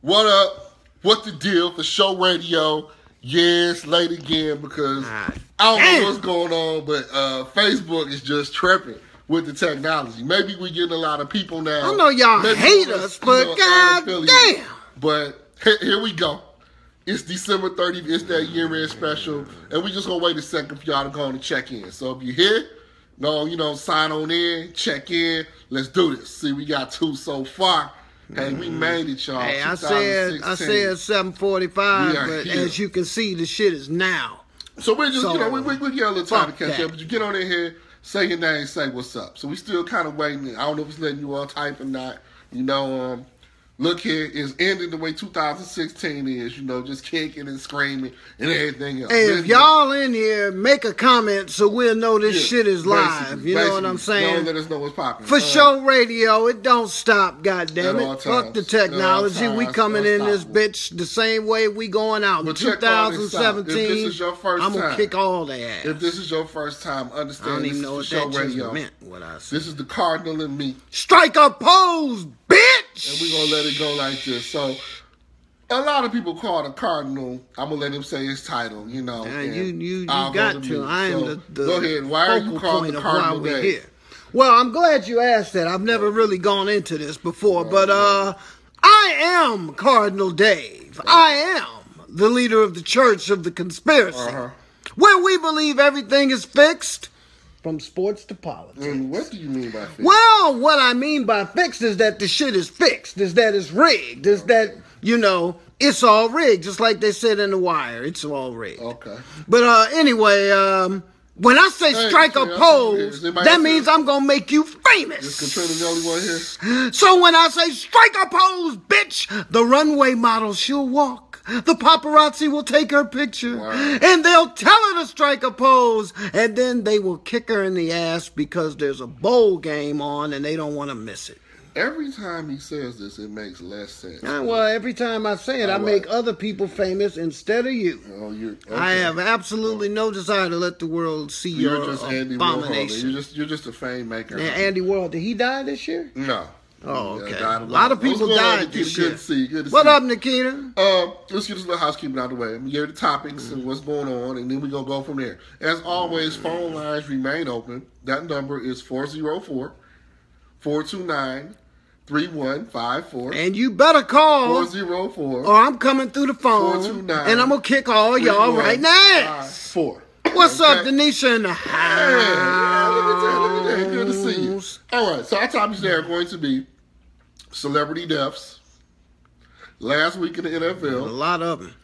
What up? What the deal F'Sho radio? Yes, late again because Ah, I don't damn. know what's going on, but uh, Facebook is just tripping with the technology. Maybe we getting a lot of people now. I know y'all Maybe hate we're, us, you but know, god damn. But here, here we go. It's December 30th. It's that year-end special, and we just gonna wait a second for y'all to go on and check in. So if you're here, no, you know sign on in, check in. Let's do this. See, we got two so far. Hey, we made it, y'all. Hey, I said I said seven forty five, but here. as you can see, the shit is now. So we're just, So, you know, we, we, we get a little time to catch that. up, but you get on in here, say your name, say what's up. So we still kind of waiting. I don't know if it's letting you all type or not. You know, um, look here, it's ending the way 2016 is, you know, just kicking and screaming and everything else. Hey, if y'all in here, make a comment so we'll know this yeah, shit is live. You know what I'm saying? Don't let us know what's popping. For Uh, show radio, it don't stop, goddamn it. Fuck the times. Technology. we coming in this bitch the same way we going out. In But check all this out. If 2017, this is your first I'm gonna time- kick all ass. If this is your first time, I understand don't this even know what is show that radio. meant. What I said. This is the Cardinal and me. Strike a pose, bitch. And we're gonna let it go like this. So a lot of people call it the Cardinal. I'm gonna let him say his title, you know. You you you got to. I am So, the, the go ahead. Why are you focal point the Cardinal why here. Well, I'm glad you asked that. I've never really gone into this before, but uh, I am Cardinal Dave. I am the leader of the Church of the Conspiracy, Uh-huh. where we believe everything is fixed, from sports to politics. And what do you mean by fix? Well, what I mean by fixed is that the shit is fixed, is that it's rigged, is that, you know, it's all rigged, just like they said in The Wire. It's all rigged. Okay. But uh, anyway, um, when I say Hey, strike a Katrina, I see you here. pose, that means? I'm gonna make you Is famous. Katrina the only one here? So when I say strike a pose, bitch, the runway model she'll walk. The paparazzi will take her picture Wow. and they'll tell her to strike a pose and then they will kick her in the ass because there's a bowl game on and they don't want to miss it. Every time he says this, it makes less sense. Uh, well, every time I say it, I right. make other people famous instead of you. Oh, you're. Okay. I have absolutely no desire to let the world see You're your just Andy Warhol. abomination. You're just you're just a fame maker. And Andy Warhol, did he die this year? No. Oh, okay. died A lot of people died this Good year. to see you. Good to What see up, Nikita? Uh, let's get this little housekeeping out of the way. Gonna give the topics Mm-hmm. and what's going on, and then we're gonna go from there. As always, phone lines remain open. That number is 404 429 3154. And you better call, 404 or I'm coming through the phone, 429 and I'm gonna kick all y'all right now. 3154. What's up, Denisha in the Hey, yeah, look at that, look at that. Good to see you. All right, so our topics there are going to be celebrity deaths, last week in the NFL. A lot of them.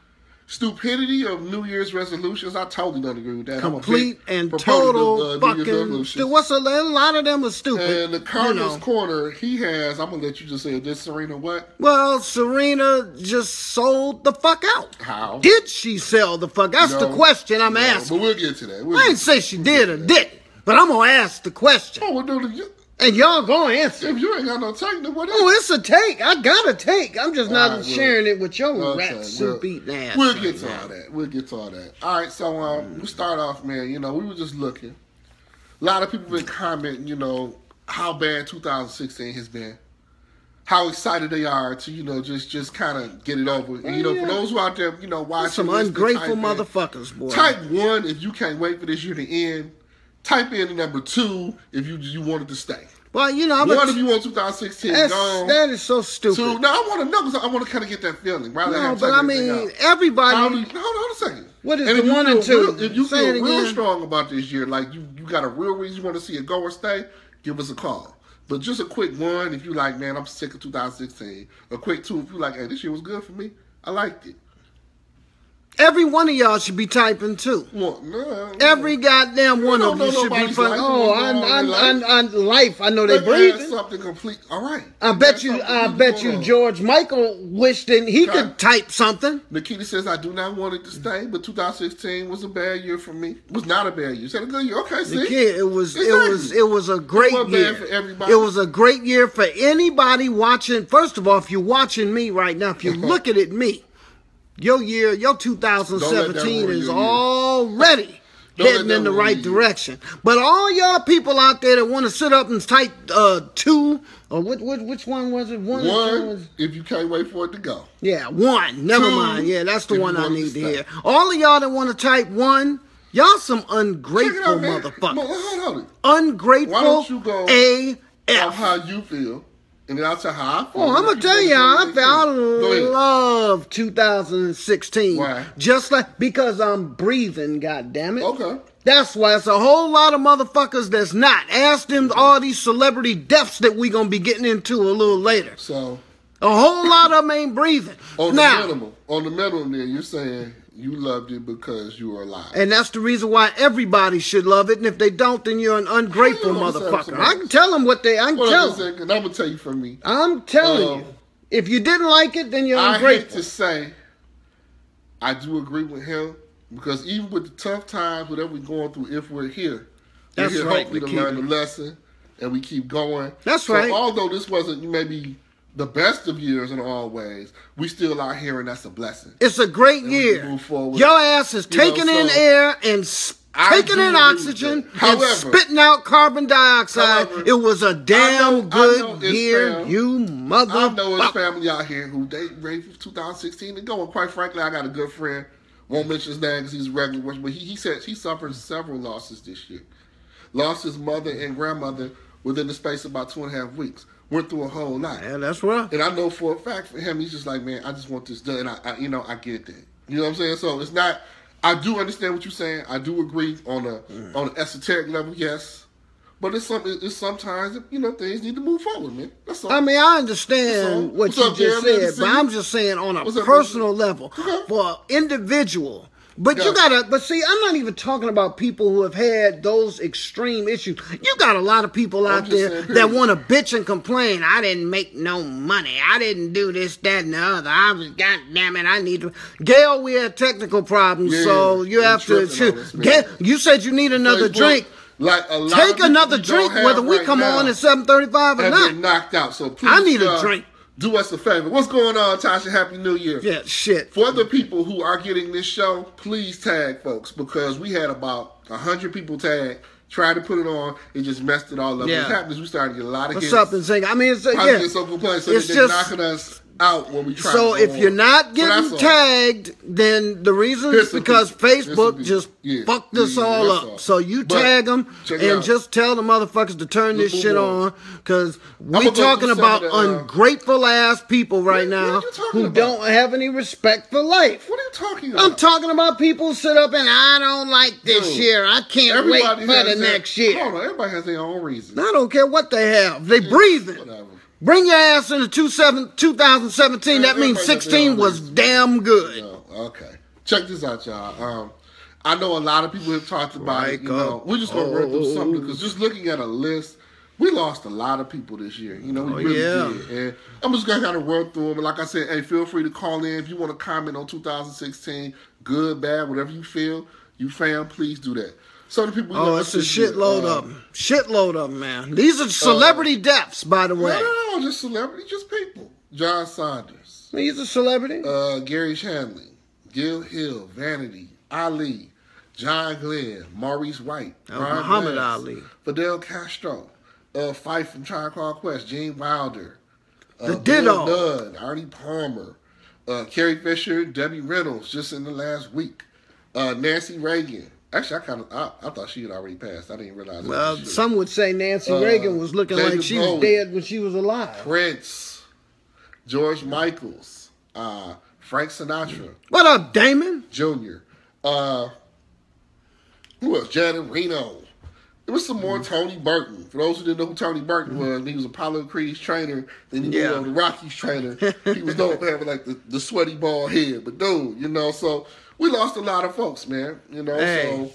stupidity of New Year's resolutions. I totally don't agree with that. Complete and total of, uh, fucking. Stu- what's a, a lot of them are stupid. And the Cardinals you know. corner, he has. I'm gonna let you just say it. this, Serena. What? Well, Serena just sold the fuck out. How? Did she sell the fuck? That's the question I'm no, asking. But we'll get to that. We'll I didn't say she did or didn't, but I'm gonna ask the question, Oh, well, you, and y'all gonna answer. if you ain't got no take, then what? Oh, it's a take. I got a take. I'm just not right, well, sharing it with your Okay, rat soup we'll- eating ass. We'll get to now. all that. We'll get to all that. All right, so um, we start off, man. You know, we were just looking. A lot of people been commenting, you know, how bad 2016 has been. How excited they are to, you know, just just kind of get it over. And, you know, Oh, for those who out there, you know, watching Some ungrateful in- motherfuckers, boy. Type one if you can't wait for this year to end. Type in number two if you you wanted to stay. Well, you know, I'm One a, if you want 2016 that's, gone. that is so stupid. Two, no, I want to know because I want to kind of get that feeling. Rather no, but I mean, everybody. How do hold on, a second. What is and the one and two? Real, if you Say feel real again. strong about this year, like you, you got a real reason you want to see it go or stay, give us a call. But just a quick one if you like, man, I'm sick of 2016. A quick two if you like, hey, this year was good for me. I liked it. Every one of y'all should be typing too. No, Every goddamn one of you should be fucking. Oh, what's I, going on I, in their I, I, life. I know they breathing. something complete. All right. I bet you. I bet you. George Michael wished that he could type something. Nikita says, I do not want it to stay, but 2016 was a bad year for me. It was not a bad year. Said a good year. Okay, see? Kid, it was it was it was a great year for everybody. It was a great year for anybody watching. First of all, if you're watching me right now, if you're looking at me, your year, your Don't let that 2017 is your already heading in the right direction. But all y'all people out there that want to sit up and type uh, two or what, what, which one was it? One. or two was- if you can't wait for it to go. yeah, one. Never Two, mind. Yeah, that's the one I need to to hear. All of y'all that want to type one, y'all some ungrateful out, motherfuckers. No, hold on. Ungrateful. Why don't you go AF. Of how you feel, and then oh, I'll tell how I feel. Oh, I'm gonna tell you, I, I love 2016. Why? Just like because I'm breathing. God damn it. Okay. That's why it's a whole lot of motherfuckers that's not. Ask them all these celebrity deaths that we gonna be getting into a little later. So A whole lot of them ain't breathing. on now, the minimum, on the minimum, then you're saying you loved it because you were alive. and that's the reason why everybody should love it. And if they don't, then you're an ungrateful How you gonna say motherfucker. I can tell them what they. I can Hold tell them. I'm gonna tell you from me. I'm telling Um, you. If you didn't like it, then you're I hate ungrateful. to say, I do agree with him because even with the tough times, whatever we're going through, if we're here, That's we're here right, hopefully we to learn it. the lesson and we keep going. That's so right. Although this wasn't maybe the best of years in all ways, we still out here and that's a blessing. It's a great we year. move forward. Your ass is You know, taking in air and taking in oxygen. However- and spitting out carbon dioxide. However, it was a damn know- good year, fam. you I know mother. his family out here who they ready for 2016 and going. Quite frankly, I got a good friend. Won't mention his name because he's a regular, but he, he said he suffered several losses this year. Lost his mother and grandmother within the space of about two and a half weeks. Went through a whole lot. Yeah, that's right. And I know for a fact for him, he's just like, man, I just want this done. And I, I you know, I get that. You know what I'm saying? So it's not. I do understand what you're saying. I do agree on a Mm. on an esoteric level, yes. But it's some. It's sometimes you know things need to move forward, man. That's all. I mean, I understand what what's you up, just Jeremy? Said, but. I'm just saying on a What's up, personal level Okay. for individual. But you gotta, but see, I'm not even talking about people who have had those extreme issues. You got a lot of people out there that want to bitch and complain. I didn't make no money. I didn't do this, that, and the other. I was, god damn it, I need to. Gail, we had technical problems, Yeah, so you we have to. this. Gail, you said you need another Facebook, drink. Like a lot Take another we drink, whether we right come now on at 7:35 or not. knocked out. So please, I need a uh, drink. Do us a favor. What's going on, Tasha? Happy New Year. Yeah, shit. For the people who are getting this show, please tag folks because we had about hundred people tag. Tried to put it on, it just messed it all up. Yeah. What happens? we started to get a lot of What's hits. up and sing? I mean, it's, uh, yeah. some so It's just- knocking us out when we try. So if you're not getting tagged, then the reason is because be- Facebook just yeah, fucked us yeah, all up. all. So you But tag them and just tell the motherfuckers to turn this shit on. on because we talking about uh, ungrateful ass people right What- what now talking who about? don't have any respect for life. What are you talking about? I'm talking about people who sit up and I don't like this Dude, year. I can't wait for the their- next year. On, everybody has their own reasons. I don't care what they have. They breathing. Whatever. Bring your ass into two seven, 2017. That means everybody got their 16 was damn good. Okay. Check this out, y'all. Um, I know a lot of people have talked about it. You know, we're just gonna run through oh. something because just looking at a list, we lost a lot of people this year. You know, we Oh, really yeah. did. And I'm just gonna kind of run through them. And like I said, hey, feel free to call in if you want to comment on 2016, good, bad, whatever you feel. You fam, please do that. Of the people. Oh, it's a year, shitload uh, of them. Shitload of them, man. These are celebrity deaths, by the way. No, no, no, just celebrity, just people. John Saunders. He's a celebrity. uh, Garry Shandling, Gil Hill, Vanity, Ali, John Glenn, Maurice White, Oh, Brian Muhammad Ali. Fidel Castro, uh, Phife from Tribe Called Quest, Gene Wilder, uh, The Ditto. Dunn, Arnie Palmer, uh, Carrie Fisher, Debbie Reynolds, just in the last week, uh, Nancy Reagan. Actually, I kind of I, I thought she had already passed. I didn't realize. Well, some would say Nancy Uh, Reagan was looking like David she was dead when she was alive. Prince, George Michaels, uh, Frank Sinatra. What up, Damon? Jr. Uh, who else? Janet Reno. There was some more Mm-hmm. Tony Burton. For those who didn't know who Tony Burton was, he was Apollo Creed's trainer. Then he Yeah. was on the Rocky's trainer. he was known for having like the, the sweaty bald head. But dude, you know, so we lost a lot of folks, man. You know, Hey. so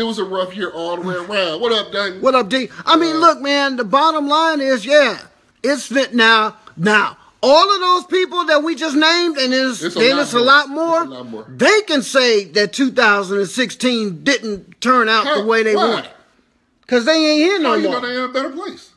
it was a rough year all the way around. What up, Dang? What up, D? I mean, Uh, look, man. The bottom line is, yeah, it's fit now. Now, all of those people that we just named, and It's then lot it's a more. lot more. It's a lot more. They can say that 2016 didn't turn out the way they Why? wanted, cause they ain't here no How you more. know they in a better place?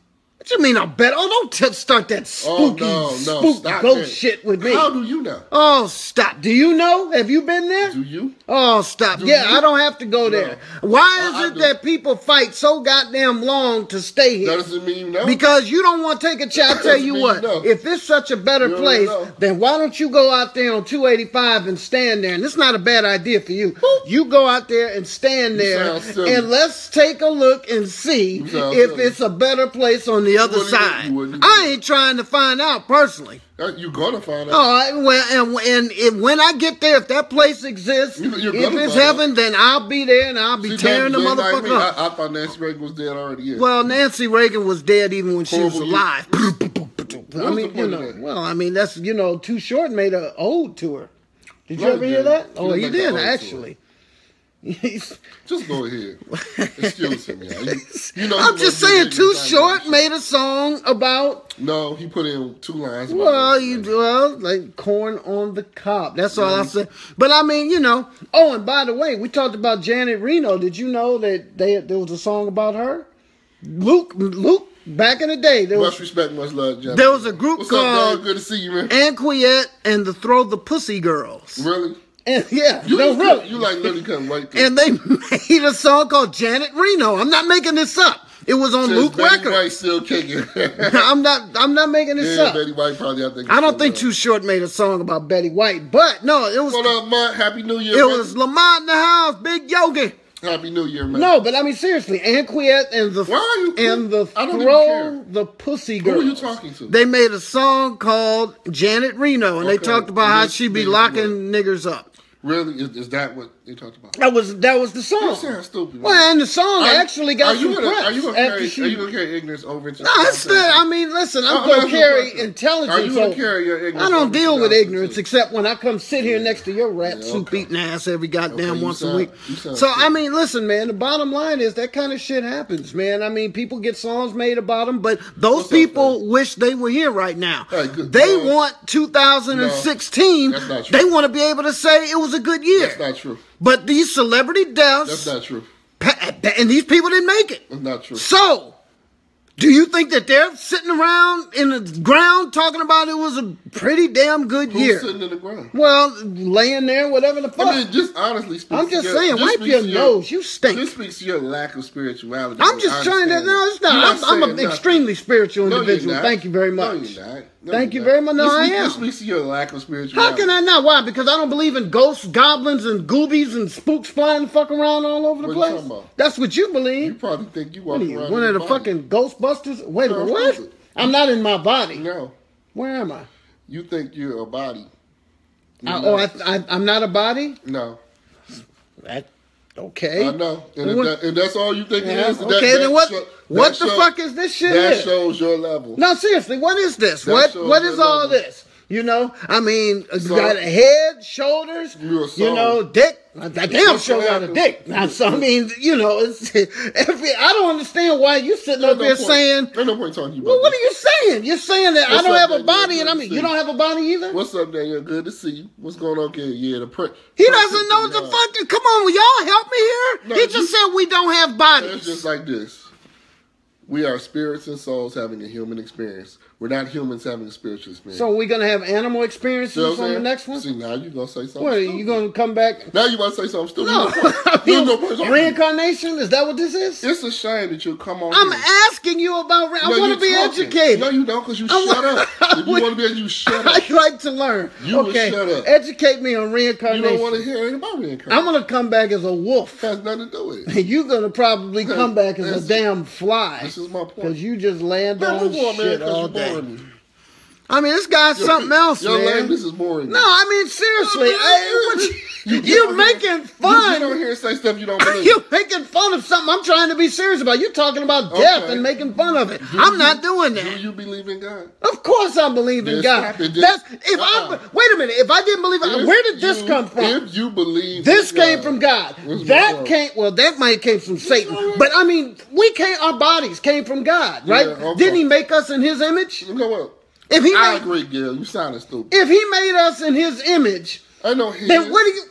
What you mean I bet? Oh, don't t- start that Oh spooky, no, no, spook stop ghost shit with me. How do you know? oh, stop. Do you know? Have you been there? Do you? Oh, stop. Do yeah, you? I don't have to go there. Why is I it do. that people fight so goddamn long to stay here? That doesn't mean you know. Because you don't want to take a chance. I tell you what, you know. if it's such a better place, know. then why don't you go out there on 285 and stand there? And it's not a bad idea for you. You go out there and stand there, and let's take a look and see if silly. it's a better place on the other wouldn't side. you I ain't trying to find out personally. Uh, You're gonna find out. Oh, I, well, and, and if, when I get there, if that place exists, You- if it's find out. heaven, then I'll be there and I'll be See, tearing the Nancy Reagan, like motherfucker up. I, I thought Nancy Reagan was dead already. Well, Nancy Reagan was dead even when she was alive. I mean, you know, well, I mean, that's you know, Too Short made a ode to her. Did you No, ever he hear that? Oh, he did actually. He's- Just go ahead. Excuse him, yeah. You, you know, I'm just saying, Too Short made a song about No, he put in two lines. well, you well, like corn on the cob. That's all I say. But I mean, you know. Oh, and by the way, we talked about Janet Reno. Did you know that they there was a song about her? Luke, Luke, back in the day, there was Much respect, much love, John. There was a group What's called- up, Good to see you, man. Anquette and the Throw the Pussy Girls. Really? And yeah, You, no, really. you like literally come right and they made a song called Janet Reno. I'm not making this up. It was on Says Luke Betty Records. White still kicking. I'm not. I'm not making this yeah, up. Betty White probably. I think. I don't think too. Too Short made a song about Betty White, but no, it was. What up, man? Happy New Year. It man. was Lamont in the house, Big Yogi. Happy New Year, man. No, but I mean seriously, Anquette and the Why are you- and the I don't Throw the Pussy girl. Who are you talking to? They made a song called Janet Reno, and they talked about how this she be locking niggers up. Really? Is, is that what they talked about? That was that was the song. You sound stupid. Well, and the song Are- actually got are you some gonna, Are you gonna carry? she. Are you gonna carry ignorance over into? no, it's not. I mean, listen, I'm I'm gonna asking you a carry intelligence. Are you gonna carry your ignorance? I don't deal with 2002? ignorance except when I come sit here next to your rat Yeah, soup eating ass every goddamn Okay, once a week. sound So I mean, listen, man. The bottom line is that kind of shit happens, man. I mean, people get songs made about them, but those What's up, people wish they were here right now. Hey. They want 2016. No, that's not true. they want to be able to say it was a good year. That's not true. But these celebrity deaths, That's not true. and these people didn't make it. That's not true. So, do you think that they're sitting around in the ground talking about it was a pretty damn good Who's year? sitting in the ground? Well, laying there, whatever the fuck. I mean, just honestly speaking. I'm just saying, wipe your nose. You stink. This speaks to your lack of spirituality. I'm just trying to. No, it's not. You're I'm, I'm an extremely spiritual No, individual. not. Thank you very No, much. not. No, Thank you're very much. No, This I am. This speaks to your lack of spirituality. How can I not? Why? Because I don't believe in ghosts, goblins, and goobies and spooks flying the fuck around all over the What you place. That's what you believe. You probably think you walk are you, around one of the body. fucking Ghostbusters? Wait a No, minute, what? I'm- not in my body. No, Where am I? you think you're a body. You're I, oh, I. I, I'm not a body. no. That, okay. I know, and, if What- that, and that's all you think Yeah, it is. okay, that, that then what? show- what the show- fuck is this shit? That shows your level. No, seriously, what is this? That what what is all level. this? You know, I mean, you So- got a head, shoulders, you know, dick. That damn What's sure got a dick. Now, so I mean, you know, it's every. I don't understand why you sitting up no here point- saying. There's no point talking to you about Well, what are you saying? You're saying that I don't up, have a Daniel? body, and I mean, you don't have a body either. What's up, Daniel? Good to see you. What's going on, kid? Yeah, the print. He doesn't know the uh, fucking. Come on, will y'all help me here? No, he you- just said we don't have It's bodies. just like this. We are spirits and souls having a human experience. We're not humans having a spiritual experience. So we're gonna have animal See what I'm experiences on the next one. See, now you're gonna say something. What are you gonna come back? Now you about to say something stupid. No, You know, you know, reincarnation. Is that what this is? It's a shame that you come on. I'm here. asking you about. Re- I want to be talking. educated. No, you don't, because you I shut up. I If you want to be educated, you shut up. I'd like to learn. You okay, shut up. educate me on reincarnation. You don't want to hear anything about reincarnation. I'm gonna come back as a wolf. It has nothing to do with it. And you're gonna probably come back as a damn fly. This is my point. Because you just land Man, on on, man, shit because all day. Boring. I mean, this guy's something else, Your man. lameness is boring. no, I mean seriously. No, hey, what you- you, you you're making You fun. get on here say stuff you don't believe. You're making fun of something I'm trying to be serious about. You're talking about death Okay. and making fun of it. Do I'm you- not doing that. Do you believe in God? Of course I believe in God. it. That's if I Uh-uh. wait a minute. If I didn't believe If where did this you- come from? If you believe This came God, from God. That came well. That might came from Satan. alright. But I mean, we came. Our bodies came from God, right? Yeah, okay. Didn't He make us in His image? You know what? If He I made, agree, Gil. You sounded stupid. if He made us in His image, I know his. then what do you?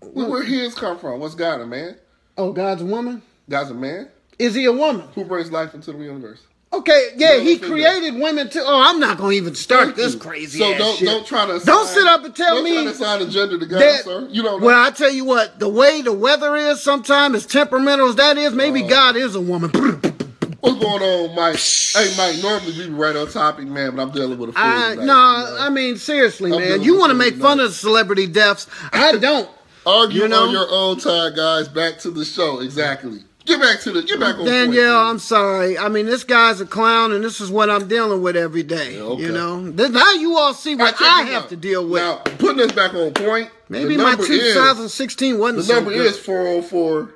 Where, where his come from? What's God a man? Oh, God's a woman. God's a man Is He a woman? who brings life into the universe. Okay, yeah, Middle he created women too. Oh, I'm not gonna even start Thank this you. crazy So don't shit. don't try to Don't sit up and tell don't me try to assign a gender together, that. sir. You don't know. well, I tell you what, the way the weather is sometimes, as temperamental as that is, maybe Oh. God is a woman. What's going on, Mike? hey, Mike. Normally we be right on topic, man, but I'm dealing with a fool I, tonight, no, you know? I mean seriously, I'm man. You want to make fun tonight. of celebrity deaths? I don't. Argue You know? on your own time, guys. Back to the show. Exactly. Get back to the. Get back on. point, Danielle, man. I'm sorry. I mean, this guy's a clown, and this is what I'm dealing with every day. Yeah, okay. You know, This- now you all see what check I have out. to deal with. Now, putting this back on point. Maybe my number is- 2016 wasn't The so number good. is 404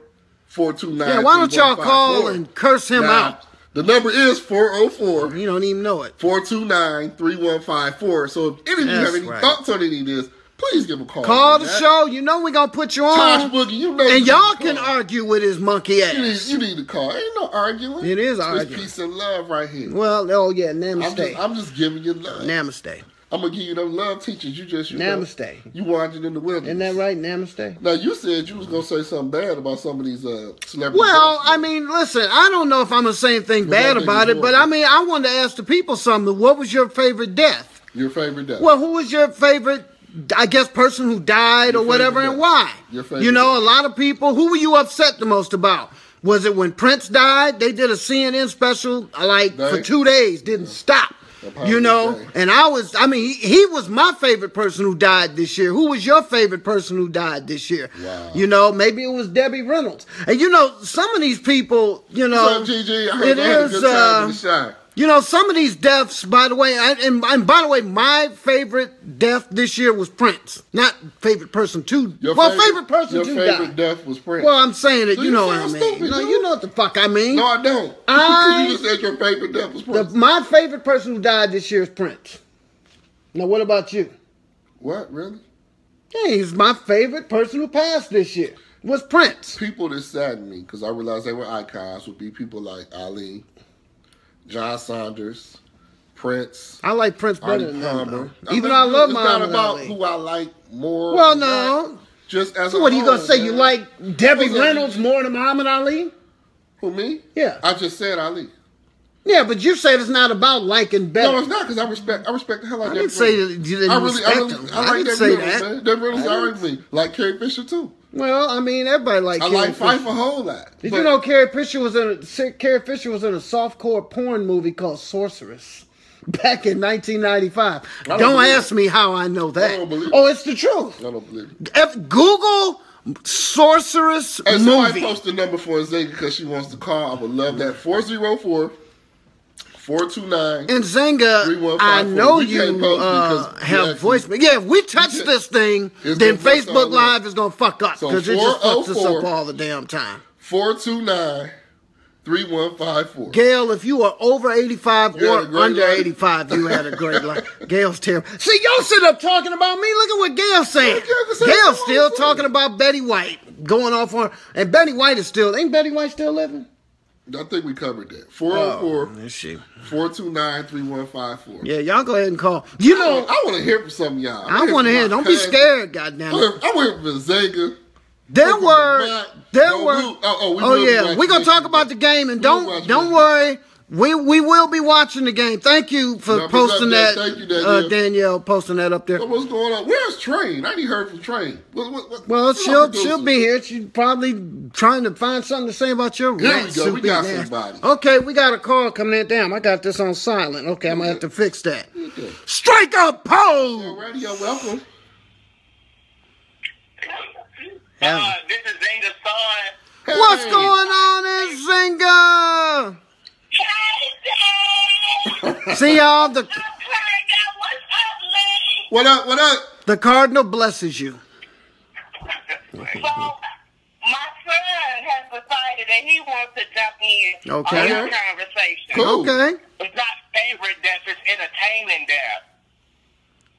429. Yeah, why don't y'all call and curse him out? The number is 404 You don't even know it. 429 3154. So if any of you have any right. thoughts on any of this, please give him a call. Call the show. You know we're gonna put you Tosh on, Boogie, you know. and y'all can call. argue with his monkey You need, ass. you need to call. Ain't no arguing. It is It's arguing. peace and love right here. Well, oh yeah, I'm namaste, just, I'm just giving you love. namaste, I'm gonna give you them love teachers. You just you know, namaste. you wandered in the wilderness. Isn't that right? Namaste. Now you said you was gonna say something bad about some of these uh, celebrities. Well, I mean, listen, I don't know if I'm gonna say anything bad about it, but. I mean, I wanted to ask the people something. What was your favorite death? your favorite death. Well, who was your favorite? I guess person who died Your or whatever, and why? You know, a lot of people. Who were you upset the most about? Was it when Prince died? They did a CNN special uh, like for two days, didn't stop. You know, and I was. I mean, he, he was my favorite person who died this year. Who was your favorite person who died this year? Wow. You know, maybe it was Debbie Reynolds. And you know, some of these people, you know, What's up, GG? I heard it you had a good time in uh. You know, some of these deaths, by the way, I, and, and by the way, my favorite death this year was Prince. Not favorite person to, Your well, favorite, person Your to favorite die. death was Prince. Well, I'm saying it. So you you know what I mean. stupid, no, dude. you know what the fuck I mean. no, I don't. I- you just said your favorite death was The, Prince. my favorite person who died this year is Prince. Now, what about you? what really? Hey, he's my favorite person who passed this year. Was Prince? People that saddened me because I realized they were icons would be people like Ali, John Saunders, Prince, I like Prince better than. Palmer. Even though I love it's my not about Ali. who I like more. Well, that. no. Just as So what are you gonna say? You like Debbie Reynolds more than Muhammad Ali? who me? Yeah. I just said Ali. Yeah, but you said it's not about liking better. No, it's not because I respect. I respect the hell out of. I didn't Debbie say that you didn't I really, respect I really, him. I I like didn't Debbie say Reynolds, that. man. Debbie Reynolds I with me. Like Carrie Fisher too. Well, I mean, everybody likes. I Carrie like Phife Fisher. a whole lot. Did But you know Carrie Fisher was in a Carrie Fisher was in a softcore porn movie called Sorceress back in 1995? don't Don't, believe ask me how I know that. don't believe oh, it's the truth. I don't believe it. If Google Sorceress Hey, somebody movie. post the number for Zynga because she wants to call. I would love that. 404 429 And 3154. I know you uh, have voicemail. Yeah, if we touch this thing, then Facebook Live is gonna fuck up So because it just fucks us up all the damn time. 429 3154. Gail, if you are over 85 You or under life. 85, you had a great life. Gail's terrible. See, y'all sit up talking about me. Look at what Gail's saying. Gail Gail's still talking about Betty White going off on And Betty White is still, ain't Betty White still living? I think we covered that. 404 429 3154. Yeah, y'all go ahead and call. You know, I want to hear from some of y'all. I want to hear. Don't be scared, goddamn. I want to hear from Zynga. There were, there were. we- oh, oh, we oh yeah, we're gonna talk about the game, and don't don't worry. We we will be watching the game. Thank you for Numbers posting up that. Thank you, Danielle. uh, Danielle posting that up there. So what's going on? Where's Train? I ain't heard from Train. What, what, what, Well, she'll she'll be here. She's probably trying to find something to say about your Here we rat go. We got ass. somebody. Okay, we got a call coming in. Damn, I got this on silent. Okay, I'm gonna have to fix that. Okay. Strike up Yo, pose. radio, welcome. Uh, this is Zenga's son. What's going on in Zinga? See y'all. The What up? What up? the cardinal blesses you. So, my son has decided that he wants to jump in Okay. on this conversation. Cool. Okay. It's not favorite death, it's entertaining death.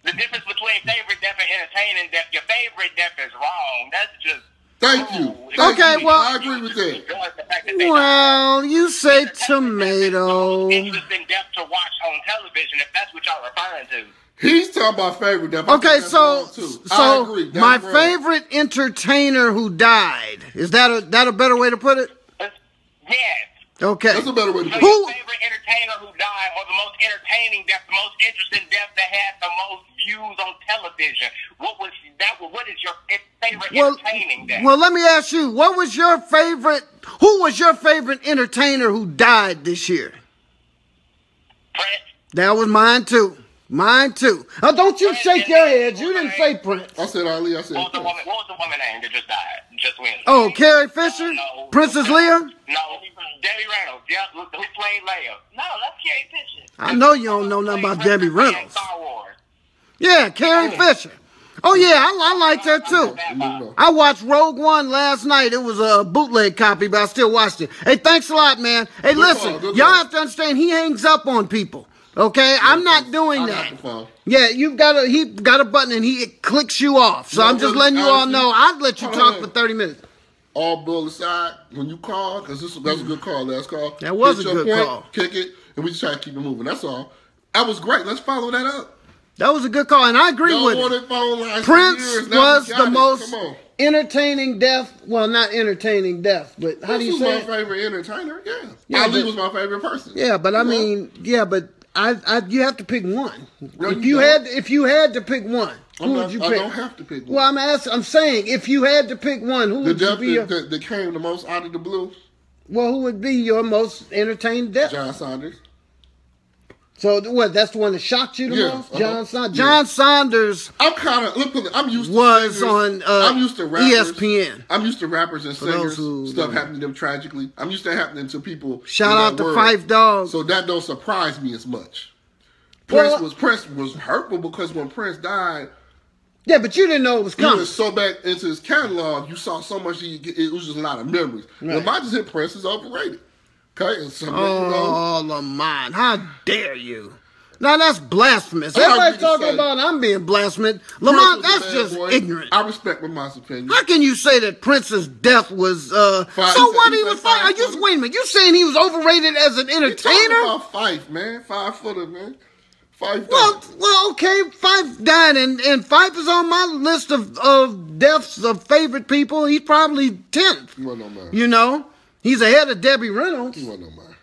The difference between favorite death and entertaining death, your favorite death is wrong. That's just. Thank you. Thank Okay, you. well- I agree with that. enjoy the fact that they Well, you say Entertainment tomato. Interesting death to watch on television, if that's what y'all referring to. He's talking about favorite death. Okay, so wrong, too. I so my wrong. favorite entertainer who died is that a that a better way to put it? It's- Yes. Okay. That's a better way to So put it. Who- your favorite entertainer who died, or the most entertaining death, the most interesting death that had the most views on television? What was that? What is your favorite Well, entertaining death? well, let me ask you, what was your favorite? Who was your favorite entertainer who died this year? Prince. That was mine too. Mine too. Oh, don't you shake your head. You didn't say Prince. I said Ali. I said. What was the woman? What was the woman name that just died? Just went. Oh, Carrie Fisher, No. Princess Leia. No, Debbie Reynolds. Yeah, who who played Leia? No, that's Carrie Fisher. I know you don't know nothing about Debbie Reynolds. Star Wars. Yeah, Carrie Fisher. Oh yeah, I, I liked her too. I watched Rogue One last night. It was a bootleg copy, but I still watched it. Hey, thanks a lot, man. Hey, listen, y'all have to understand he hangs up on people. Okay, I'm not doing that. got the phone. Yeah, you've got a he got a button and he clicks you off. So No, I'm just letting you all know. I'd let you talk for 30 minutes. all bull aside, when you call, because this that was a good call, last call. That was a your good call. Kick it, and we just try to keep it moving. That's all. That was great. Let's follow that up. That was a good call, and I agree with it. Prince for years. Now was the it. most entertaining death. Well, not entertaining death, but how do you say? my it? favorite entertainer. Yeah, Yeah, Ali but- was my favorite person. Yeah, but I know? mean, yeah, but I, I, you have to pick one. No, if you you had, if you had to pick one, who I'm would not, you I pick? don't have to pick one. Well, I'm asking, I'm saying, if you had to pick one, who the would you be? That, that came the most out of the blue, well, who would be your most entertained death? John Saunders. So what? That's the one that shocked you the Yeah, most, uh-huh. John Saunders. Yeah. John Saunders I'm kind of look. look, I'm used to was singers. on uh, I'm used to rappers. ESPN. I'm used to rappers and singers. who stuff don't- happening to them tragically. I'm used to happening to people. Shout out to world. Phife Dawg. So that don't surprise me as much. Prince Well- was Prince was hurtful because when Prince died, yeah, but you didn't know it was he coming. was so back into his catalog. You saw so much. He, it was just a lot of memories. Right. Lamont just hit Prince is overrated. And some, you know, Oh, Lamont, how dare you? Now that's blasphemous. Everybody's talking say- about I'm being blasphemous. Lamont, that's just boy. ignorant. I respect Lamont's opinion. How can you say that Prince's death was uh so what he he was fighting? Are you wait a minute, you saying he was overrated as an entertainer? about Phife, man, five footer, man, five. Well, well, okay, Phife died, and, and Phife is on my list of, of deaths of favorite people. He's probably tenth. you want no man. You know, he's ahead of Debbie Reynolds. You want no man.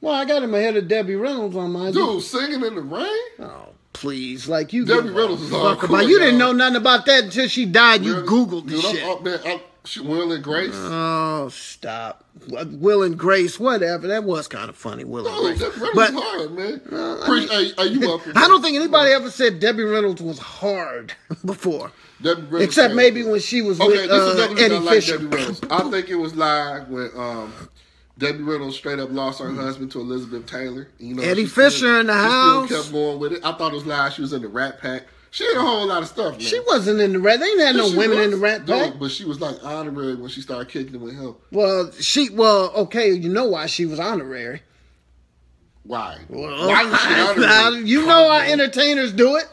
Well, I got him ahead of Debbie Reynolds on mine. Dude, singing in the rain. Oh, please, like you. Debbie Reynolds is fuck hardcore, about. You didn't know nothing about that until she died. You googled this Dude, I'm shit. up there. I'm, she, Will and Grace. Oh, stop. Uh, Will and Grace, whatever. That was kind of funny, Will and Dude, Grace. Debbie But hard, man. I Pre- mean- hey, hey, you up? I don't think anybody ever said Debbie Reynolds was hard before. Debbie Reynolds Except maybe when she was Okay, with this is uh, Eddie I like Fisher. Debbie Reynolds. I think it was live when um, Debbie Reynolds straight up lost her husband to Elizabeth Taylor. You know, Eddie she still- Fisher in the she house. Still kept going with it. I thought it was live. She was in the Rat Pack. She had a whole lot of stuff. Man. She wasn't in the rat. They ain't had no women was. in the rat pack. Dude, but she was like honorary when she started kicking it with him. Well, she well, okay, you know why she was honorary. Why? Well, Why was she honorary? you know how entertainers do it.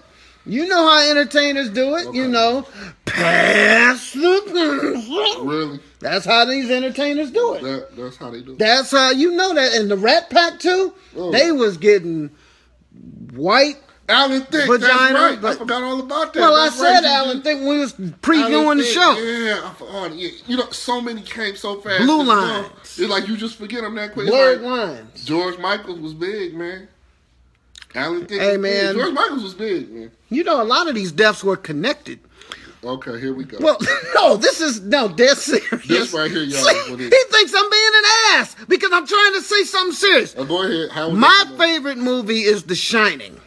You know how entertainers do it. You know, pass the. Really? That's how these entertainers do it. That, that's how they do it. That's how you know that. And the Rat Pack too, Oh. they was getting white. Alan Thicke, Vagina, that's right. I forgot all about that. Well, I said right. Alan Thicke when we was previewing the show. Yeah, I forgot. Oh, yeah. You know, so many came so fast. Blurred Lines. It's like you just forget them that quick. Blurred like, lines. George Michaels was big, man. Alan Hey, man. George Michaels was big, man. You know, a lot of these deaths were connected. Okay, here we go. Well, no, this is no dead serious. This right here, y'all, See, what he thinks I'm being an ass because I'm trying to say something serious. Uh, go ahead. How My favorite movie is The Shining.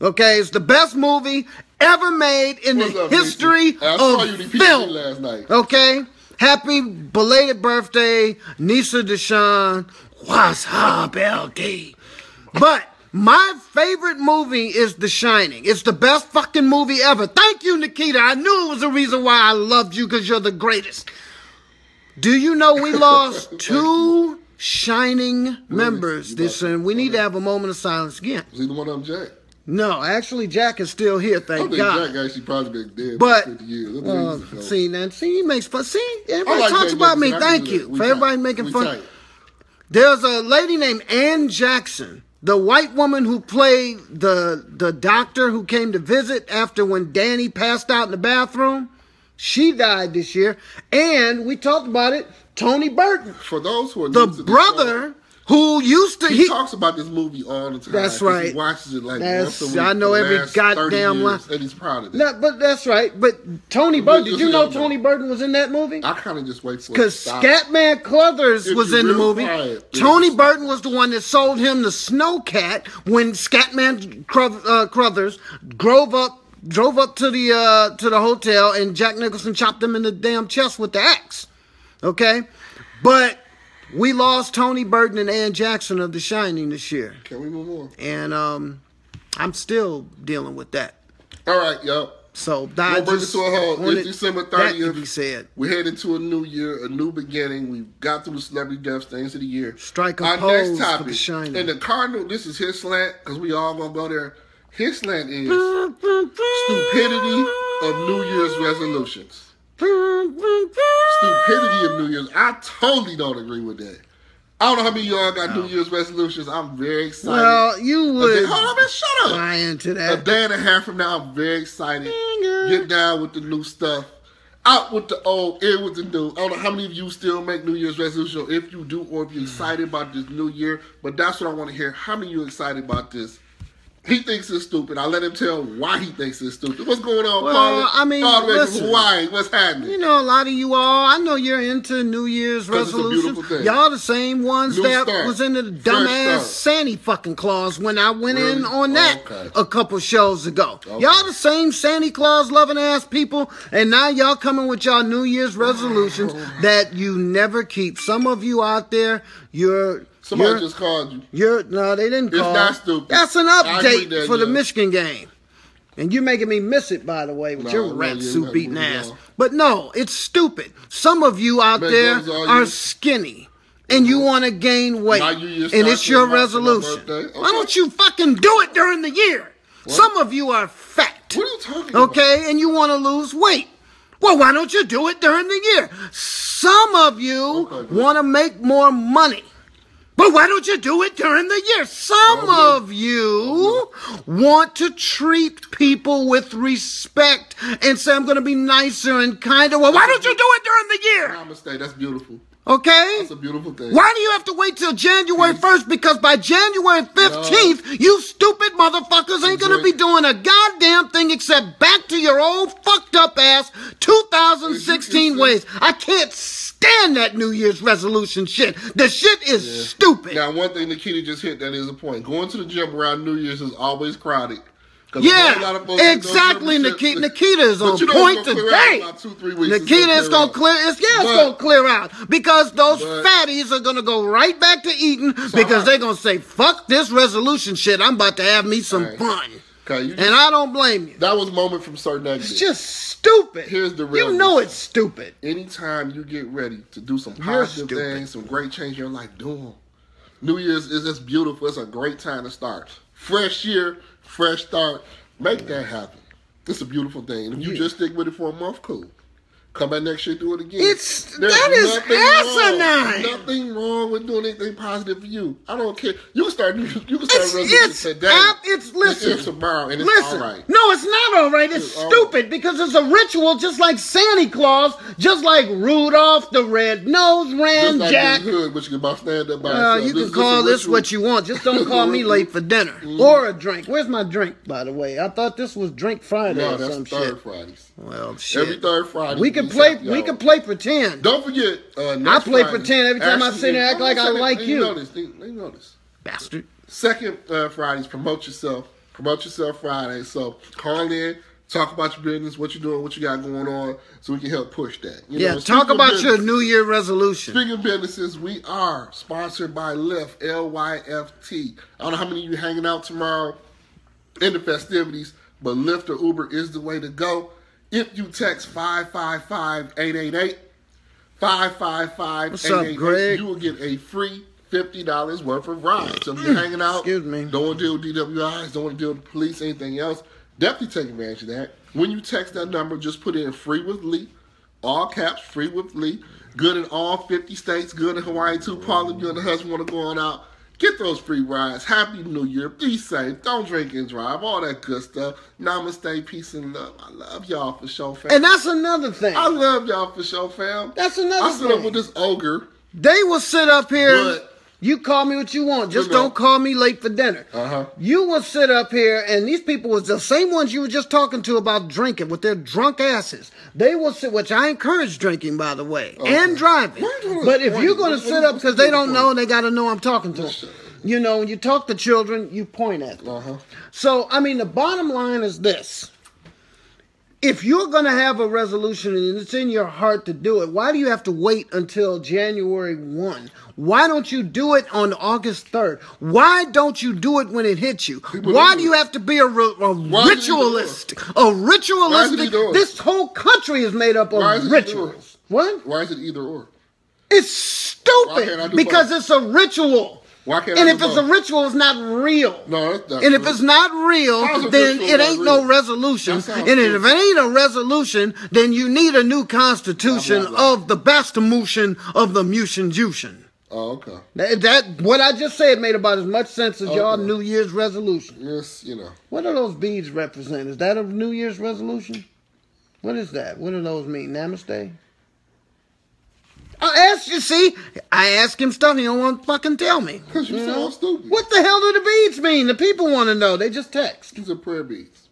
Okay, it's the best movie ever made in What's the up, history Niecy? I saw you of the film. last night. Okay, happy belated birthday, Nisa Deshawn. What's up, LD? But my favorite movie is The Shining. It's the best fucking movie ever. Thank you, Nikita. I knew it was the reason why I loved you because you're the greatest. Do you know we lost two Shining members You this, and we need to have a moment of silence again. Was he the one of them, Jack? No, actually, Jack is still here. I Thank think God. Jack actually probably been dead But for 50 years. Uh, see, now, see, he makes fun. See, everybody I like talks Jack about me. I can Thank you for tight. everybody making We fun. tight. There's a lady named Ann Jackson, the white woman who played the the doctor who came to visit after when Danny passed out in the bathroom. She died this year, and we talked about it. Tony Burton, For those who are the new to this brother who used to He, he. talks about this movie all the time. That's right. He watches it like That's- once a week. I know every goddamn line. and he's proud of it. No, but that's right. But Tony Burton, did you know. Tony Burton was in that movie? I kind of just wait for Because. Scatman Crothers If was in the movie. quiet, Tony it's- Burton was the one that sold him the Snowcat when Scatman Cro- uh, Crothers drove up drove up to the uh, to the hotel and Jack Nicholson chopped him in the damn chest with the axe. Okay, but we lost Tony Burton and Ann Jackson of The Shining this year, Can we move on? and um, I'm still dealing with that. All right, yo. So We'll I bring it to a halt. wanted It's December that 30th. be said. We head into a new year, a new beginning. We've got through the celebrity deaths, things of the year. Strike a Our pose next for The topic, Shining. and the Cardinal. This is his slant because we all gonna go there. His slant is stupidity of New Year's resolutions. Stupidity of New Year's. I totally don't agree with that. I don't know how many of y'all got New Year's resolutions. I'm very excited. Well, you A day- would hold on, man, shut up. buy into A that. day and a half from now, I'm very excited. Finger. Get down with the new stuff. Out with the old, in with the new. I don't know how many of you still make New Year's resolution, or if you do, or if you're excited about this new year. But that's what I want to hear. How many of you excited about this? He thinks it's stupid. I let him tell why he thinks it's stupid. What's going on, Well, Paula? I mean, way listen. Hawaii. What's happening? You know, a lot of you all, I know you're into New Year's 'Cause it's a resolutions. beautiful thing. Y'all the same ones New that start. was into the dumbass. Santa fucking Claus when I went in on that Okay. a couple shows ago. Okay. Y'all the same Santa Claus loving ass people, and now y'all coming with y'all New Year's resolutions oh. that you never keep. Some of you out there, you're Somebody you're, just called you. You're no, they didn't It's call. not stupid. That's an update that, for the. Michigan game. And you're making me miss it, by the way, with No, your rat suit beating ass. on. But no, it's stupid. Some of you out Man, there are you. skinny. And you mm-hmm. want to gain weight. And it's your on my- on my resolution. birthday. Why don't you fucking do it during the year? Some of you are fat. What are you talking about? Okay, and you want to lose weight. Well, why don't you do it during the year? Some of you Okay. want to make more money. But why don't you do it during the year? Some of you want to treat people with respect and say, I'm going to be nicer and kinder. Well, why don't you do it during the year? Namaste. That's beautiful. Okay? That's a beautiful thing. Why do you have to wait till January 1st? Because by January 15th, you stupid motherfuckers ain't gonna be doing a goddamn thing except back to your old fucked up ass 2016 ways. I can't stand that New Year's resolution shit. The shit is stupid. Now, one thing Nikita just hit that is a point. Going to the gym around New Year's is always crowded. 'Cause a whole lot of Yeah, folks get those exactly. Nikita, Nikita is on it's point today. two, three weeks. It's Nikita is gonna clear. It's yeah, it's But- gonna clear out because those But- fatties are gonna go right back to eating because I- they're gonna say, "Fuck this resolution shit. I'm about to have me some Right. fun," Okay, just, and I don't blame you. that was a moment from certain Negative. It's just stupid. Here's the real You know reason. it's stupid. Anytime you get ready to do some positive things, some great change in your life, do 'em. New Year's is just beautiful. It's a great time to start. Fresh year, fresh start. Make that happen. It's a beautiful thing. And if you Yeah. just stick with it for a month, cool. Come back next year, do it again. It's- There's that is nothing asinine. Wrong, nothing wrong with doing anything positive for you. I don't care. You can start. You can start It's, it's, today. ab- it's listen. It's tomorrow, and it's Listen, all right. no, it's not all right. It's, It's stupid because it's a ritual, just like Santa Claus, just like Rudolph the Red Nose, Ram like Jack. this hood, which you can stand up by uh, Well, you This can call a this what you want. Just don't call me late for dinner mm-hmm. or a drink. Where's my drink, by the way? I thought this was Drink Friday No, or some third shit. Fridays. Well, shit. Every third Friday. we can we play. We can play pretend. Don't forget. Uh, I play Friday, pretend every time I actually, sit there and act like I like you. This. They, they this. Bastard. Second uh, Fridays, promote yourself. Promote yourself Friday. So call in, talk about your business, what you're doing, what you got going on, so we can help push that. You Yeah, know, talk about your New Year resolution. Speaking of businesses, we are sponsored by Lyft, L Y F T. I don't know how many of you hanging out tomorrow in the festivities, but Lyft or Uber is the way to go. If you text 555-888, 555 What's up, Greg? you will get a free $50 worth of rides. So if you're hmm. hanging out, Excuse me. don't want to deal with DWIs, don't want to deal with the police, anything else, definitely take advantage of that. When you text that number, just put in free with Lee, all caps, free with Lee. Good in all 50 states, good in Hawaii too. Paula, you and the husband want to go on out. Get those free rides. Happy New Year. Be safe. Don't drink and drive. All that good stuff. Namaste, peace and love. I love y'all for sure, fam. And that's another thing. I love y'all for sure, fam. That's another I sit up with this ogre, They will sit up here. but You call me what you want. Just No, no. don't call me late for dinner. Uh-huh. You will sit up here, and these people was the same ones you were just talking to about drinking with their drunk asses. They will sit, which I encourage drinking, by the way, and driving. Why you doing But if you're going to sit up because they don't know, they got to know I'm talking to them. You know, when you talk to children, you point at them. Uh-huh. So, I mean, the bottom line is this. If you're going to have a resolution and it's in your heart to do it, why do you have to wait until January 1? Why don't you do it on August 3rd? Why don't you do it when it hits you? People Why do you it. have to be a, a Why is he ritualist? A Why is he ritualistic. This whole country is made up of he doing it? rituals. What? Why is it either or? It's Why can't I stupid because both? it's a ritual. Why can't And I if it's a ritual, it's not real. No, that's not And if it's not real, then it ain't no resolution. And if it ain't a resolution, then you need a new constitution Blah, blah, blah. of the best motion of the Mushin Jushin. Oh, okay. That, that what I just said made about as much sense as y'all New Year's resolution. Yes, you know. What do those beads represent? Is that a New Year's resolution? What is that? What do those mean? Namaste? I asked you, see, I asked him stuff, he don't want to fucking tell me. Because you sound stupid. What the hell do the beads mean? The people want to know. They just text. These are prayer beads.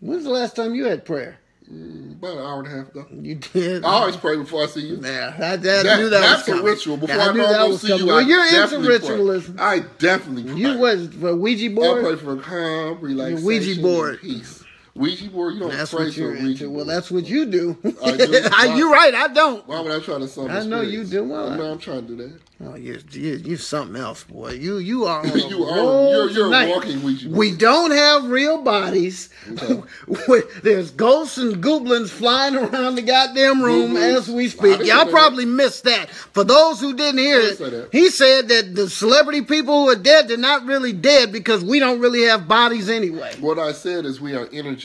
When's the last time you had prayer? Mm, about an hour and a half ago. You did. I always pray before I see you. Yeah, I, I That- knew that that's was a ritual. Before I I, knew know that was see coming. you, Well, I you're into definitely pray. ritualism. I definitely pray. You was for Ouija board. I pray for calm, relaxation, Ouija board. peace. Ouija board, you don't That's pray a Ouija. Well, that's what you do. I do. Why? you're right. I don't. Why would I try to summon I know spirits? you do. Well, I I- I'm trying to do that. Oh, you you you something else, boy. You you are You are- you're- you're tonight. walking Ouija board. We don't have real bodies. There's ghosts and goblins flying around the goddamn room Goblins? as we speak. Y'all probably missed that. For those who didn't hear it, that. he said that the celebrity people who are dead, they're not really dead because we don't really have bodies anyway. What I said is we are energy.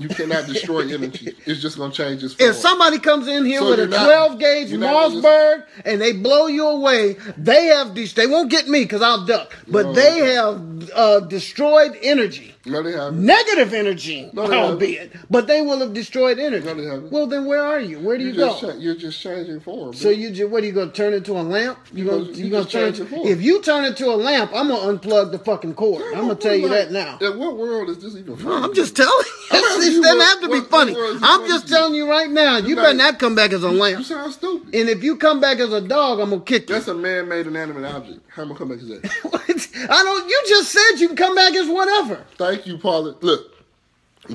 You cannot destroy energy. It's just gonna change its form. If somebody comes in here So with a not- 12 gauge Mossberg and they blow you away, they have de- they won't get me because I'll duck, but No. they have uh, destroyed energy. No, they have. Negative energy, No, they haven't. albeit, but they will have destroyed energy. No, they haven't. Well, then where are you? Where do you, just, go? cha- you're just changing form. So you just what are you gonna turn into a lamp? You You gonna just- you, you gonna turn form. if you turn into a lamp, I'm gonna unplug the fucking cord. I'm gonna tell you that now. In what world is this even? No, I'm just telling you. It you doesn't have to be funny. what world is I'm it just to you? telling you right now. You better- better not come back as a lamp. You sound stupid. And if you come back as a dog, I'm gonna kick you. That's a man-made inanimate object. How am I come back as that? I don't. You just said you can come back as whatever. Thank you, Paula. Look,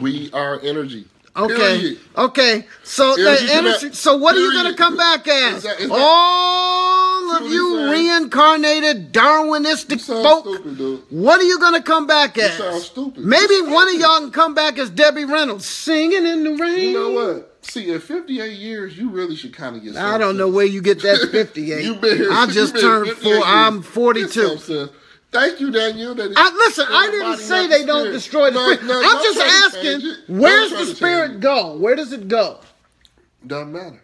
we are energy. Okay. Period. Okay. So the Energy energy. So what are you gonna come back as? Is that- is that- All of you reincarnated Darwinistic You folk. stupid. What are you gonna come back as? sound stupid. Maybe You one of y'all can come back as Debbie Reynolds, singing in the rain. You know what? See, in 58 years, you really should kind of get. I don't know where you get that 58. you been here. I you just turned 58 four. years. I'm Get 42. Thank you, Daniel. That I, listen, I didn't say they the don't destroy the No, spirit. no, I'm just asking, change it. Don't where's the spirit it. go? Where does it go? Doesn't matter.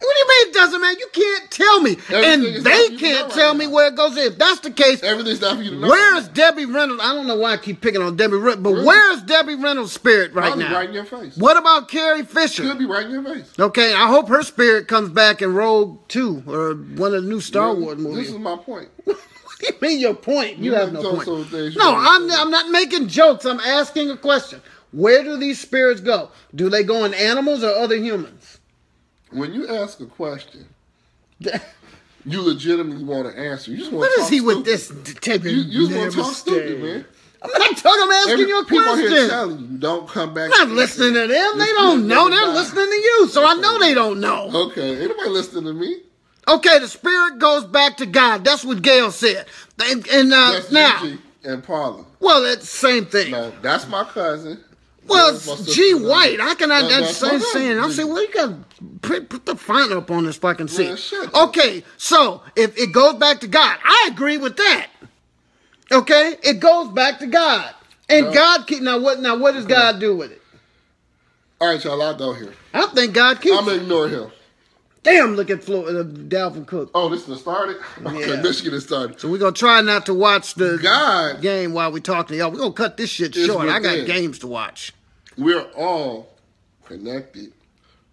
What do you mean it doesn't matter? You can't tell me. Everything and they for you to can't right tell me now. where it goes. If that's the case, Everything's not for you to know. where is Debbie Reynolds? I don't know why I keep picking on Debbie Reynolds, but Really? where is Debbie Reynolds' spirit right Probably now? right in your face. What about Carrie Fisher? Could be right in your face. Okay, I hope her spirit comes back in Rogue 2 or one of the new Star? Wars movies. This is my point. You mean your point? You You have no point. on things you No, I'm. I'm not making jokes. I'm asking a question. Where do these spirits go? Do they go in animals or other humans? When you ask a question, you legitimately want to answer. You just want What to is he with this of You, you just want to talk stupid, man. I'm not talking. I'm asking Every, you a people here question. telling you, don't come back. I'm not listening to them. They don't know. They're listening to you, so I know they don't know. Okay, anybody listening to me. Okay, the spirit goes back to God. That's what Gail said. And, and, uh, That's now, Gigi and Paula. well, it's the same thing. No, that's my cousin. Well, That's my it's sister. G White. I can That- understand saying. I cousin. said, well, you got put, put the font up on this fucking seat. Man, shut up. Okay, so if it goes back to God, I agree with that. Okay, it goes back to God, and. God keep now what now what does God do with it? All right, y'all, I'll go here. I think God keeps. I'm it. gonna ignore him. Damn, look at Florida, uh, Dalvin Cook. Oh, this is started. Okay, Yeah. Michigan is started. So we're gonna try not to watch the God, game while we talking to y'all. We're gonna cut this shit It's short. I got within. games to watch. we're all connected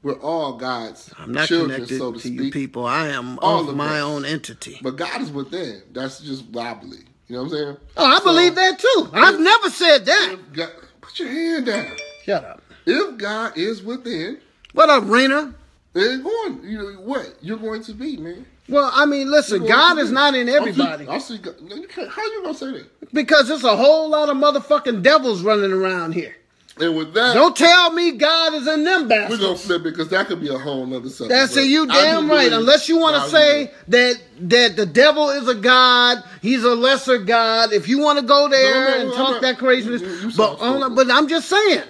We're all God's I'm not children, connected so to, to, you speak. people. I am All of of my us. own entity. But God is within. That's just what I believe. You know what I'm saying? Oh, I So, believe that too. I've never said that. if God, put your hand down. Shut up. If God is within, What up, Rena? Then going, you know what you're going to be, man. Well, I mean, listen, God is not in I see- everybody I see. God. You how you gonna say that? because there's a whole lot of motherfucking devils running around here. And with that, Don't tell me God is in them bastards. we're gonna flip it because that could be a whole nother subject. That's it. You damn right. believe Unless you want to say that that the devil is a god, he's a lesser god. If you want to go there No, no, and no, talk no. that craziness, You- you but but I'm just saying,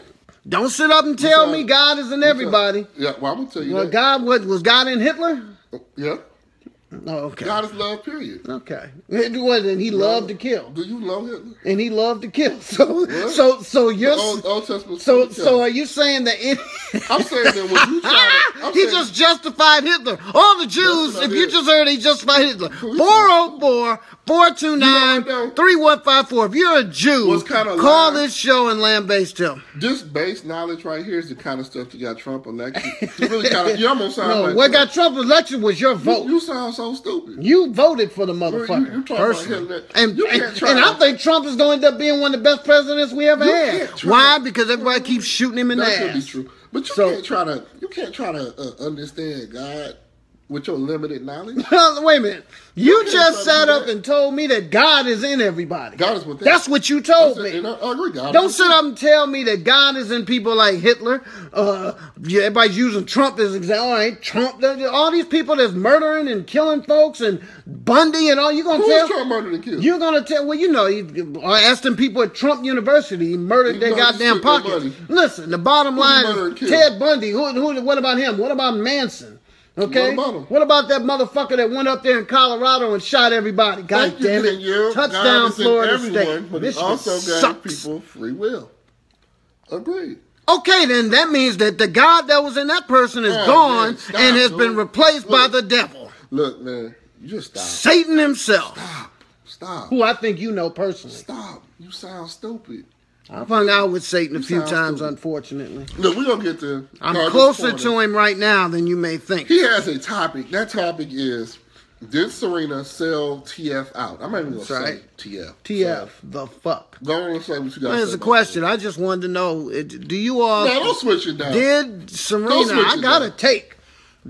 don't sit up and tell me God is in everybody. Yeah, well, I'm gonna tell you Well, that. God what was God in Hitler? Oh, yeah, Oh, okay. God is love. Period. Okay. It was, and he loved to kill, Do you love Hitler? and he loved to kill. So, What? so, so you're, Old, Old Testament. so, so are you saying that? It, I'm saying that when you try to, he saying, just justified Hitler. All the Jews, if you did. just heard he justified Hitler. you 404 429 You know what, though? 3154. If you're a Jew, call this show and land lambaste him. this base knowledge right here is the kind of stuff that got Trump elected. You really kind of, you almost sound No, like what Trump. got Trump elected was your vote. you sound so stupid. You voted for the motherfucker. you talking about personally. Hitler. And, You and, and I think Trump is going to end up being one of the best presidents we ever You had. Why? Because everybody keeps shooting him in That the could be true, but you So- can't try to, you can't try to uh, understand God with your limited knowledge. Wait a minute. You can't just sat up and told me that God is in everybody. God is within. That's what you told That's me. I, I agree. God Don't sit up and tell me that God is in people like Hitler. Uh, yeah, everybody's using Trump as an example. All right, Trump, all these people that's murdering and killing folks and Bundy and all. You're gonna Who tell? murdered and killed? You're gonna tell? Well, you know, you, I asked them people at Trump University. He murdered He their goddamn pockets. Listen, the bottom Who he line is? Ted Bundy. Who, who? What about him? What about Manson? Okay. What about? What about that motherfucker that went up there in Colorado and shot everybody? God Thank you, damn it! Danielle. Touchdown, Florida everyone, State. But Michigan also gave people free will. Agreed. Okay, then that means that the God that was in that person is Oh, gone man, stop, and has dude. been replaced by the devil, Look, man, you just stop. Satan himself, Stop. Stop. who I think you know personally. Stop. You sound stupid. I've hung out with Satan a few times, stupid. unfortunately. Look, we're gonna get to I'm Cardinals closer Corner. to him right now than you may think. He has a topic. That topic is Did Serena sell TF out? I'm not even gonna That's say right. TF. TF, the fuck. So, go on and say what you got. There's a question. I just wanted to know: Do you all No, don't switch it down. did Serena? switch I it got a down. take.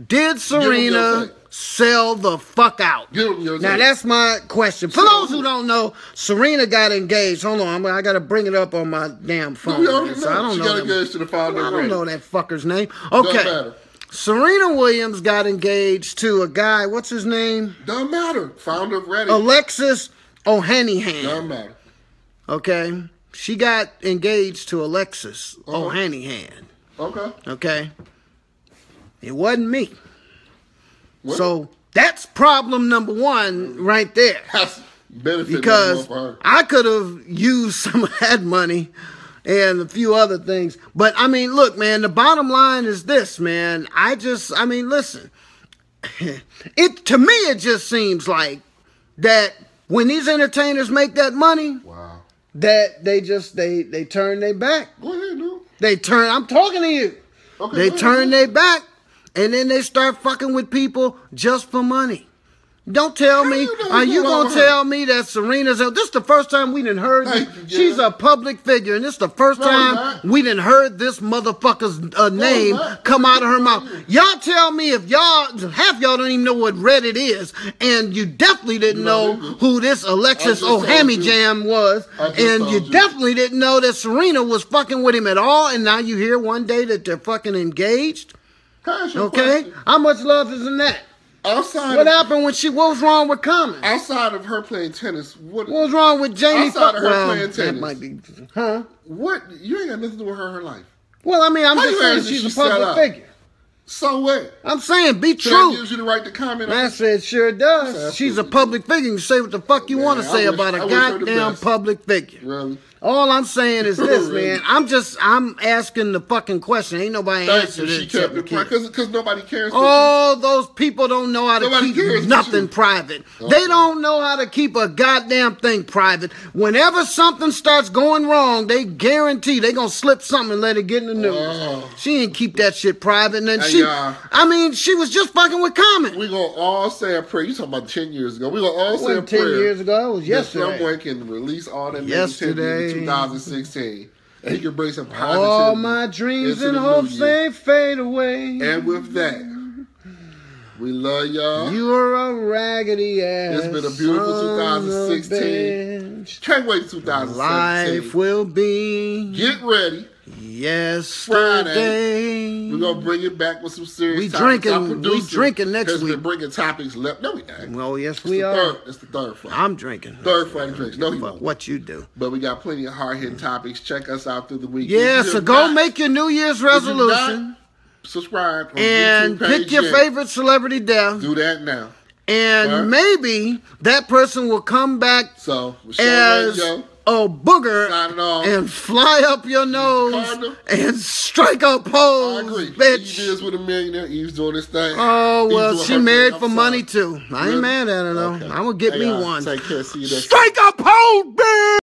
Did Serena sell the fuck out? Give him your Now that's my question. For those who don't know, Serena got engaged. Hold on, I'm, I got to bring it up on my damn phone. So. I don't she know. got engaged to the founder. I don't know that fucker's name. Okay. Serena Williams got engaged to a guy. What's his name? Doesn't matter. Founder of Reddit. Alexis Ohanian. Doesn't matter. Okay, she got engaged to Alexis Uh-huh. Ohanian. Okay. Okay, it wasn't me. What? So that's problem number one right there. that's because more for her. I could have used some of that money and a few other things. But I mean, look, man, the bottom line is this, man. I just, I mean, listen, it to me, it just seems like that when these entertainers make that money, Wow. that they just they they turn their back. Go ahead, dude. They turn. I'm talking to you. Okay. They turn their back, and then they start fucking with people just for money. Don't tell me. You are you gonna her? tell me that Serena's? This is the first time we didn't heard. She's a public figure, and this is the first No, time not. we didn't heard this motherfucker's uh, name come out of her mouth. Y'all tell me if y'all half y'all don't even know what Reddit is, and you definitely didn't No, know who this Alexis I just told Ohami you. Jam was, and you you. definitely didn't know that Serena was fucking with him at all. And now you hear one day that they're fucking engaged. Can I ask you a Okay, question? how much love is in that? Outside What of, happened when she? What was wrong with Common? outside of her playing tennis, what What was wrong with Jamie? Outside of her well, playing that tennis. might be, huh? what you ain't got nothing to do with her her life. Well, I mean, I'm How just saying she's she a public figure. So what? I'm saying be So that true. gives you the right to comment. on I said sure it does. She's a public figure. You say what the fuck you want to say wish- about a goddamn public figure. Really? All I'm saying is this, man. I'm just I'm asking the fucking question. Ain't nobody Thank answering you. it. She kept it private because nobody cares. All those people don't know how to Nobody keep nothing private. Uh-huh. They don't know how to keep a goddamn thing private. Whenever something starts going wrong, they guarantee they gonna slip something and let it get in the news. Oh. She didn't keep that shit private. And then Hey, she. I mean, she was just fucking with Common. We gonna all say a prayer. You talking about ten years ago? We gonna all say a wasn't ten years ago. It was that yesterday. someone can release all that Yesterday. Negativity in 2016, and he can bring some positivity. All my dreams and hopes they fade away. And with that, we love y'all. You are a raggedy ass. It's been a beautiful son of a 2016. bitch. Can't wait to 2017. Life will be Get ready. Yesterday. We're gonna bring it back with some serious. We topics. drinking- we drinking next has been week. bringing topics left. No, we not. Well, yes, It's we the are. Third, it's the third Friday. I'm drinking. third Friday drinks. No, Fuck won't. what you do. But we got plenty of hard hitting topics. Check us out through the week. Yeah, so go not- make your New Year's you resolution Subscribe and pick your yet. favorite celebrity death, Do that now. and Right. maybe that person will come back So as Radio a booger and fly up your nose and strike a I pose, agree. Eve bitch. is with a millionaire. Eve's doing this thing. Oh well, she married thing. for I'm money sorry. too. I ain't Really? mad at her though. Okay. I'm gonna get Hey, me one. Take care. See you next. Strike a pose, bitch.